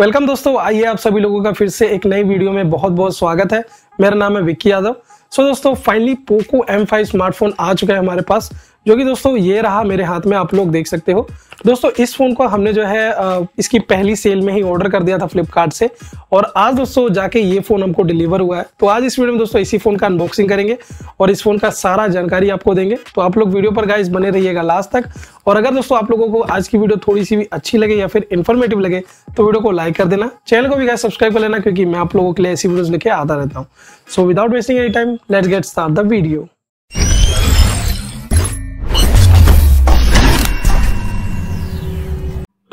Welcome दोस्तों आइए आप सभी लोगों का फिर से एक नई वीडियो में बहुत बहुत स्वागत है। मेरा नाम है विक्की यादव। सो so, दोस्तों फाइनली पोको M5 स्मार्टफ़ोन आ चुका है हमारे पास। जो कि दोस्तों, ये रहा मेरे हाथ में, आप लोग देख सकते हो। दोस्तों, इस फ़ोन को हमने जो है इसकी पहली सेल में ही ऑर्डर कर दिया था फ्लिपकार्ट से। और आज दोस्तों, जाके ये फ़ोन हमको डिलीवर हुआ है। तो आज इस वीडियो में दोस्तों, इसी फ़ोन का अनबॉक्सिंग करेंगे और इस फ़ोन का सारा जानकारी आपको देंगे। तो आप लोग वीडियो पर गाइस बने रहिएगा लास्ट तक। और अगर दोस्तों, आप लोगों को आज की वीडियो थोड़ी सी भी अच्छी लगे या फिर इन्फॉर्मेटिव लगे तो वीडियो को लाइक कर देना। चैनल को भी गाइस सब्सक्राइब कर लेना, क्योंकि मैं आप लोगों के लिए ऐसी वीडियो लेके आता रहता हूँ। So without wasting any time let's get start the video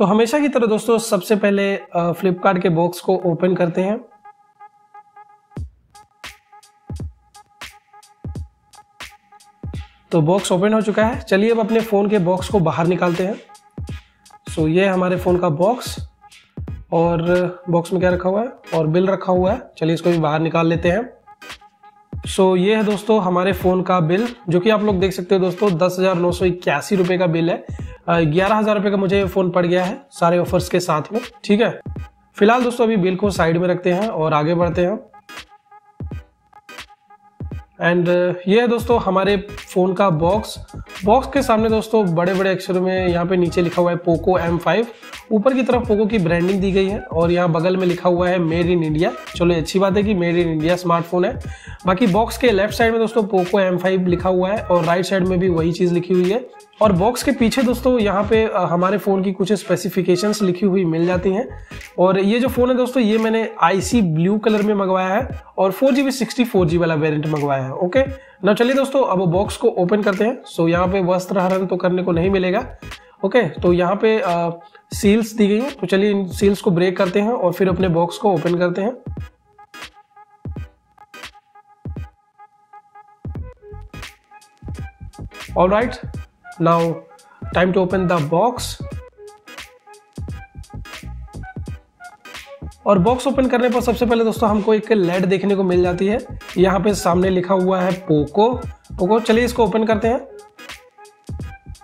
तो हमेशा की तरह दोस्तों सबसे पहले फ्लिपकार्ट के बॉक्स को ओपन करते हैं। तो बॉक्स ओपन हो चुका है। चलिए अब अपने फ़ोन के बॉक्स को बाहर निकालते हैं। सो ये हमारे फ़ोन का बॉक्स और बॉक्स में क्या रखा हुआ है? और बिल रखा हुआ है। चलिए इसको भी बाहर निकाल लेते हैं। सो so, ये है दोस्तों हमारे फ़ोन का बिल जो कि आप लोग देख सकते हो दोस्तों दस हज़ार नौ सौ इक्यासी का बिल है। ग्यारह हज़ार रुपये का मुझे फ़ोन पड़ गया है सारे ऑफर्स के साथ में, ठीक है? फ़िलहाल दोस्तों अभी बिल को साइड में रखते हैं और आगे बढ़ते हैं। एंड ये है दोस्तों हमारे फ़ोन का बॉक्स बॉक्स के सामने दोस्तों बड़े बड़े अक्षरों में यहाँ पे नीचे लिखा हुआ है पोको M5 ऊपर की तरफ़ पोको की ब्रांडिंग दी गई है और यहाँ बगल में लिखा हुआ है मेड इन इंडिया चलो अच्छी बात है कि मेड इन इंडिया स्मार्टफ़ोन है। बाकी बॉक्स के लेफ़्ट साइड में दोस्तों पोको M5 लिखा हुआ है और राइट साइड में भी वही चीज़ लिखी हुई है। और बॉक्स के पीछे दोस्तों यहाँ पे हमारे फ़ोन की कुछ स्पेसिफिकेशंस लिखी हुई मिल जाती हैं। और ये जो फ़ोन है दोस्तों ये मैंने आईसी ब्लू कलर में मंगवाया है और फोर जी बी वाला वेरिएंट मंगवाया है ओके ना चलिए दोस्तों अब बॉक्स को ओपन करते हैं। सो यहाँ पे वस्त्र हरण तो करने को नहीं मिलेगा ओके तो यहाँ पे आ, सील्स दी गई तो चलिए इन सील्स को ब्रेक करते हैं और फिर अपने बॉक्स को ओपन करते हैं। All right now time to open the box और बॉक्स ओपन करने पर सबसे पहले दोस्तों हमको एक लेड देखने को मिल जाती है। यहाँ पे सामने लिखा हुआ है पोको पोको चलिए इसको ओपन करते हैं।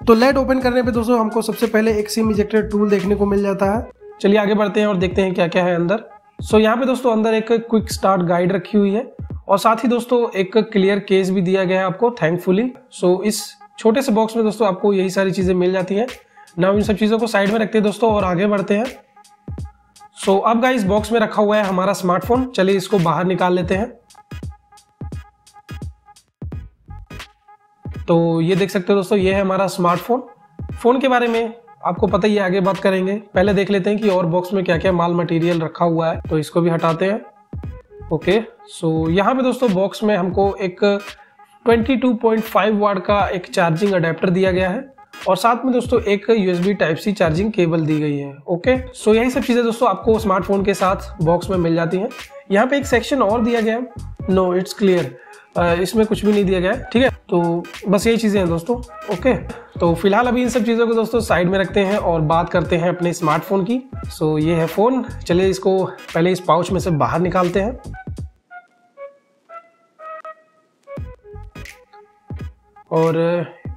तो लेड ओपन करने पे दोस्तों हमको सबसे पहले एक सिम इजेक्टर टूल देखने को मिल जाता है। चलिए आगे बढ़ते हैं और देखते हैं क्या क्या है अंदर। सो so, यहाँ पे दोस्तों अंदर एक क्विक स्टार्ट गाइड रखी हुई है। और साथ ही दोस्तों एक क्लियर केस भी दिया गया है आपको थैंकफुली सो so, इस छोटे से बॉक्स में दोस्तों आपको यही सारी चीज़ें मिल जाती हैं। ना इन सब चीज़ों को साइड में रखते हैं दोस्तों और आगे बढ़ते हैं। सो so, अब गाइस बॉक्स में रखा हुआ है हमारा स्मार्टफ़ोन चलिए इसको बाहर निकाल लेते हैं। तो ये देख सकते हो दोस्तों ये है हमारा स्मार्टफ़ोन फ़ोन के बारे में आपको पता ही आगे बात करेंगे। पहले देख लेते हैं कि और बॉक्स में क्या क्या माल मटेरियल रखा हुआ है। तो इसको भी हटाते हैं। ओके सो यहाँ पे दोस्तों बॉक्स में हमको एक 22.5 वाट का एक चार्जिंग अडेप्टर दिया गया है। और साथ में दोस्तों, एक USB type C charging cable दी गई है ओके सो यही सब चीज़ें दोस्तों आपको स्मार्टफ़ोन के साथ बॉक्स में मिल जाती हैं। यहाँ पे एक सेक्शन और दिया गया है। नो इट्स क्लियर इसमें कुछ भी नहीं दिया गया है, ठीक है? तो बस यही चीज़ें हैं दोस्तों ओके तो फ़िलहाल अभी इन सब चीज़ों को दोस्तों साइड में रखते हैं और बात करते हैं अपने स्मार्टफ़ोन की। सो ये है फ़ोन चलिए इसको पहले इस पाउच में से बाहर निकालते हैं। और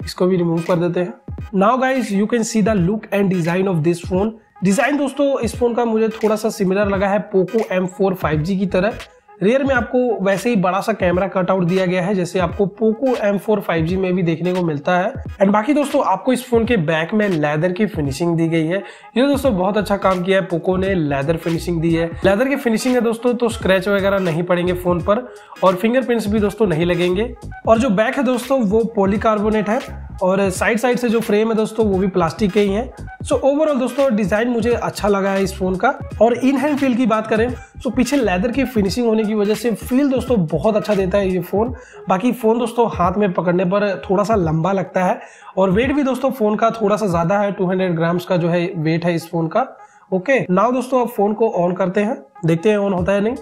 इसको भी रिमूव कर देते हैं। Now guys you can see the look and design of this phone design दोस्तों, इस फ़ोन का मुझे थोड़ा सा सिमिलर लगा है Poco M four five G की तरह। रेयर में आपको वैसे ही बड़ा सा कैमरा कटआउट दिया गया है, जैसे आपको Poco M four five G में भी देखने को मिलता है। एंड बाकी दोस्तों, आपको इस फ़ोन के बैक में लेदर की फिनिशिंग दी गई है। ये दोस्तों, बहुत अच्छा काम किया है पोको ने लेदर फिनिशिंग दी है। लेदर की फिनिशिंग है दोस्तों तो स्क्रैच वगैरह नहीं पड़ेंगे फ़ोन पर, और फिंगरप्रिंट्स भी दोस्तों नहीं लगेंगे। और जो बैक है दोस्तों, वो पोलिकार्बोनेट है। और साइड साइड से जो फ्रेम है दोस्तों, वो भी प्लास्टिक के ही है। सो ओवरऑल दोस्तों डिज़ाइन मुझे अच्छा लगा है इस फ़ोन का। और इन हैंड फील की बात करें तो पीछे लेदर की फिनिशिंग होने की वजह से फील दोस्तों बहुत अच्छा देता है ये फ़ोन बाकी फ़ोन दोस्तों, हाथ में पकड़ने पर थोड़ा सा लंबा लगता है। और वेट भी दोस्तों फ़ोन का थोड़ा सा ज़्यादा है 200 ग्राम्स का जो है वेट है इस फ़ोन का। ओके नाउ दोस्तों, अब फ़ोन को ऑन करते हैं। देखते हैं ऑन होता है नहीं।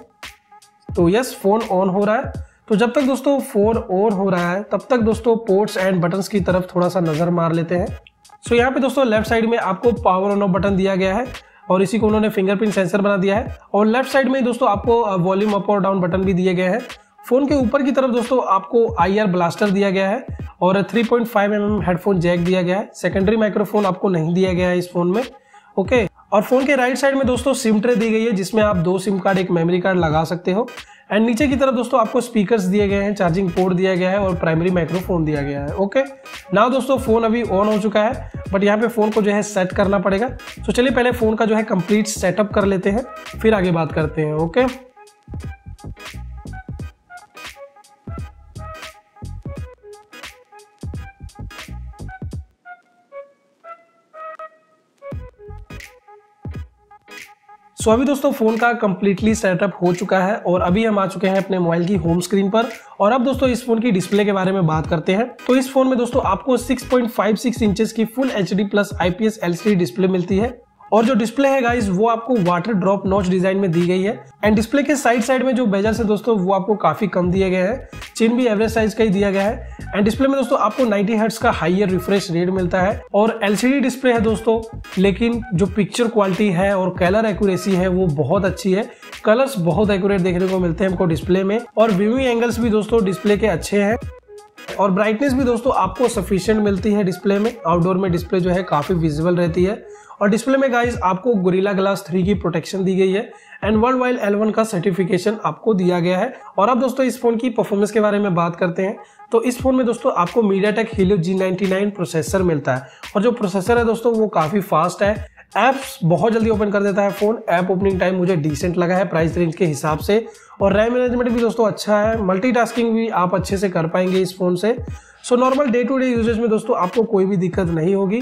तो यस फ़ोन ऑन हो रहा है। तो जब तक दोस्तों फ़ोन ऑन हो रहा है, तब तक दोस्तों पोर्ट्स एंड बटन्स की तरफ़ थोड़ा सा नज़र मार लेते हैं। सो यहाँ पे दोस्तों लेफ़्ट साइड में आपको पावर ऑन ऑफ़ बटन दिया गया है और इसी को उन्होंने फिंगरप्रिंट सेंसर बना दिया है। और लेफ़्ट साइड में दोस्तों आपको वॉल्यूम अप और डाउन बटन भी दिए गए हैं। फ़ोन के ऊपर की तरफ़ दोस्तों आपको आई आर ब्लास्टर दिया गया है और 3.5 पॉइंट mm हेडफोन जैक दिया गया है। सेकेंडरी माइक्रोफोन आपको नहीं दिया गया है इस फ़ोन में ओके और फ़ोन के राइट साइड में दोस्तों सिम ट्रे दी गई है, जिसमें आप दो सिम कार्ड एक मेमोरी कार्ड लगा सकते हो। एंड नीचे की तरफ़ दोस्तों आपको स्पीकर्स दिए गए हैं चार्जिंग पोर्ट दिया गया है और प्राइमरी माइक्रोफोन दिया गया है ओके ना दोस्तों फ़ोन अभी ऑन हो चुका है बट यहाँ पे फ़ोन को जो है सेट करना पड़ेगा। तो चलिए पहले फ़ोन का जो है कंप्लीट सेटअप कर लेते हैं, फिर आगे बात करते हैं ओके सो so, अभी दोस्तों फ़ोन का कम्प्लीटली सेटअप हो चुका है और अभी हम आ चुके हैं अपने मोबाइल की होम स्क्रीन पर। और अब दोस्तों इस फ़ोन की डिस्प्ले के बारे में बात करते हैं। तो इस फ़ोन में दोस्तों आपको 6.56 इंचेस की full H D plus IPS LCD display मिलती है। और जो डिस्प्ले है गाइज़ वो आपको वाटर ड्रॉप नॉच डिज़ाइन में दी गई है। एंड डिस्प्ले के साइड साइड में जो बेजल्स है, दोस्तों, वो आपको काफ़ी कम दिए गए हैं। चिन भी एवरेज साइज़ का ही दिया गया है। एंड डिस्प्ले में, दोस्तों, आपको 90 हर्ट्स का हाइयर रिफ्रेश रेट मिलता है। और एलसीडी डिस्प्ले है, दोस्तों, लेकिन जो पिक्चर क्वालिटी है और कलर एक्यूरेसी है, वो बहुत अच्छी है। कलर्स बहुत एक्यूरेट देखने को मिलते हैं हमको डिस्प्ले में। और व्यूइंग एंगल्स भी, दोस्तों डिस्प्ले के अच्छे हैं। और ब्राइटनेस भी, दोस्तों, आपको सफिशियंट मिलती है डिस्प्ले में। आउटडोर में डिस्प्ले जो है, काफ़ी विजिबल रहती है। और डिस्प्ले में गाइज़ आपको गोरिल्ला ग्लास 3 की प्रोटेक्शन दी गई है एंड वर्ल्ड वाइड एल का सर्टिफिकेशन आपको दिया गया है। और अब दोस्तों इस फ़ोन की परफॉर्मेंस के बारे में बात करते हैं। तो इस फ़ोन में दोस्तों आपको MediaTek Helio G processor मिलता है। और जो प्रोसेसर है दोस्तों वो काफ़ी फास्ट है। एप्स बहुत जल्दी ओपन कर देता है फ़ोन ऐप ओपनिंग टाइम मुझे डिसेंट लगा है प्राइस रेंज के हिसाब से। और रैम मैनेजमेंट भी दोस्तों अच्छा है। मल्टीटास्किंग भी आप अच्छे से कर पाएँगे इस फ़ोन से। So normal day to day usage में दोस्तों आपको कोई भी दिक्कत नहीं होगी।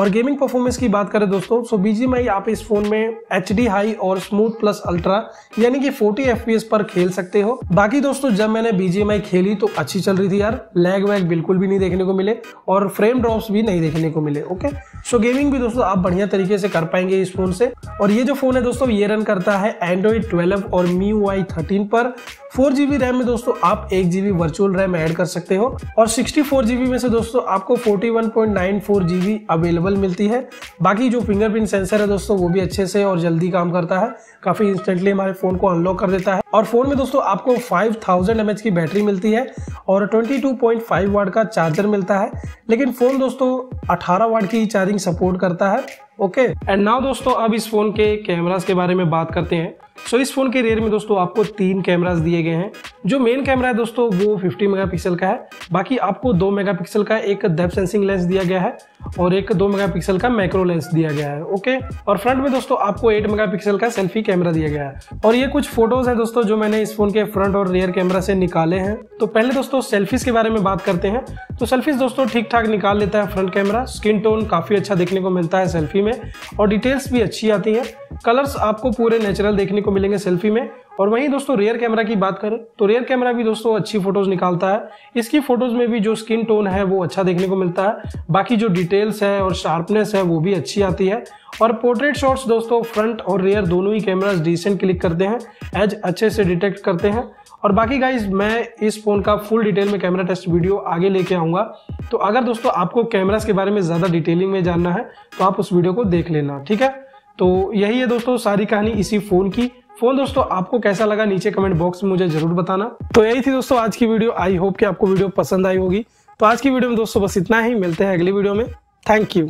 और गेमिंग परफॉर्मेंस की बात करें दोस्तों सो बीजीएमआई आप इस फ़ोन में HD हाई और स्मूथ प्लस अल्ट्रा यानी कि 40 एफ़ पर खेल सकते हो। बाकी दोस्तों, जब मैंने बीजीएमआई खेली तो अच्छी चल रही थी यार। लैग वैग बिल्कुल भी नहीं देखने को मिले और फ्रेम ड्रॉप्स भी नहीं देखने को मिले ओके सो गेमिंग भी दोस्तों, आप बढ़िया तरीके से कर पाएँगे इस फ़ोन से। और ये जो फ़ोन है दोस्तों, ये रन करता है एंड्रॉइड ट्वेल्व और मी वाई थर्टीन पर। फोर जीबी रैम में दोस्तों, आप एक जीबी वर्चुअल रैम ऐड कर सकते हो। और सिक्सटी फोर जीबी में से दोस्तों, आपको forty one point nine four GB available मिलती है। बाकी जो फिंगरप्रिंट सेंसर है दोस्तों, वो भी अच्छे से और जल्दी काम करता है। काफ़ी इंस्टेंटली हमारे फ़ोन को अनलॉक कर देता है। और फ़ोन में दोस्तों, आपको 5000 थाउज़ेंड की बैटरी मिलती है और 22.5 वाट का चार्जर मिलता है। लेकिन फ़ोन दोस्तों 18 वाट की चार्जिंग सपोर्ट करता है। ओके एंड नाउ दोस्तों, अब इस फ़ोन के कैमरास के बारे में बात करते हैं। सो so, इस फ़ोन के रेयर में दोस्तों आपको तीन कैमरास दिए गए हैं। जो मेन कैमरा है दोस्तों वो 50 मेगापिक्सल का है। बाकी आपको 2 मेगापिक्सल का एक डेप सेंसिंग लेंस दिया गया है और एक 2 मेगापिक्सल का मैक्रो लेंस दिया गया है ओके और फ्रंट में दोस्तों आपको 8 मेगापिक्सल का सेल्फी कैमरा दिया गया है। और ये कुछ फ़ोटोज़ है दोस्तों जो मैंने इस फ़ोन के फ्रंट और रेयर कैमरा से निकाले हैं। तो पहले दोस्तों सेल्फीज के बारे में बात करते हैं। तो सेल्फीज दोस्तों ठीक ठाक निकाल लेता है फ्रंट कैमरा स्किन टोन काफ़ी अच्छा देखने को मिलता है सेल्फी में। और डिटेल्स भी अच्छी आती है। कलर्स आपको पूरे नेचुरल देखने को मिलेंगे सेल्फी में। और वहीं दोस्तों रेयर कैमरा की बात करें तो रेयर कैमरा भी दोस्तों अच्छी फ़ोटोज़ निकालता है। इसकी फ़ोटोज़ में भी जो स्किन टोन है, वो अच्छा देखने को मिलता है। बाकी जो डिटेल्स है और शार्पनेस है, वो भी अच्छी आती है। और पोर्ट्रेट शॉट्स दोस्तों फ्रंट और रेयर दोनों ही कैमराज डिसेंट क्लिक करते हैं एज अच्छे से डिटेक्ट करते हैं। और बाकी गाइज़ मैं इस फ़ोन का फुल डिटेल में कैमरा टेस्ट वीडियो आगे लेके आऊँगा। तो अगर दोस्तों, आपको कैमरास के बारे में ज़्यादा डिटेलिंग में जानना है तो आप उस वीडियो को देख लेना, ठीक है? तो यही है दोस्तों सारी कहानी इसी फ़ोन की। फ़ोन दोस्तों, आपको कैसा लगा नीचे कमेंट बॉक्स में मुझे ज़रूर बताना। तो यही थी दोस्तों आज की वीडियो। आई होप कि आपको वीडियो पसंद आई होगी। तो आज की वीडियो में दोस्तों बस इतना ही। मिलते हैं अगली वीडियो में। Thank you